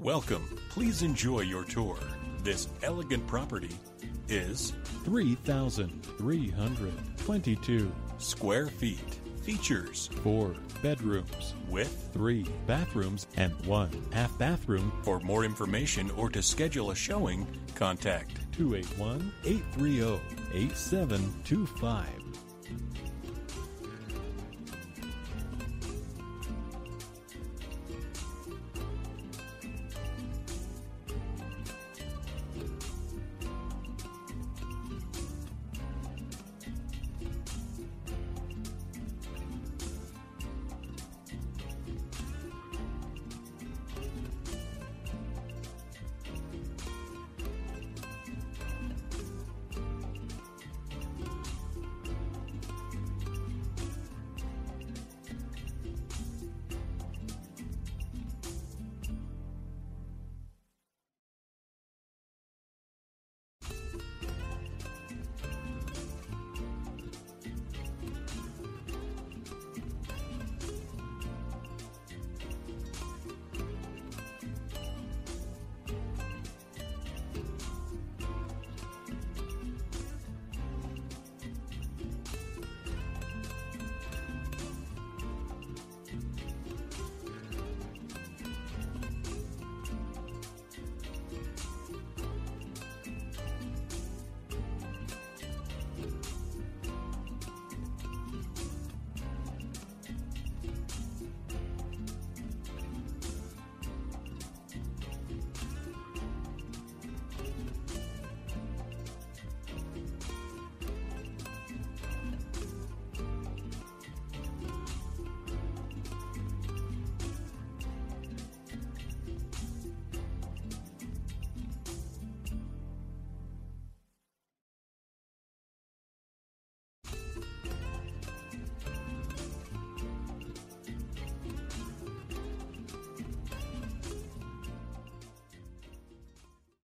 Welcome. Please enjoy your tour. This elegant property is 3,322 square feet. Features four bedrooms with three bathrooms and one half bathroom. For more information or to schedule a showing, contact 281 830 8725.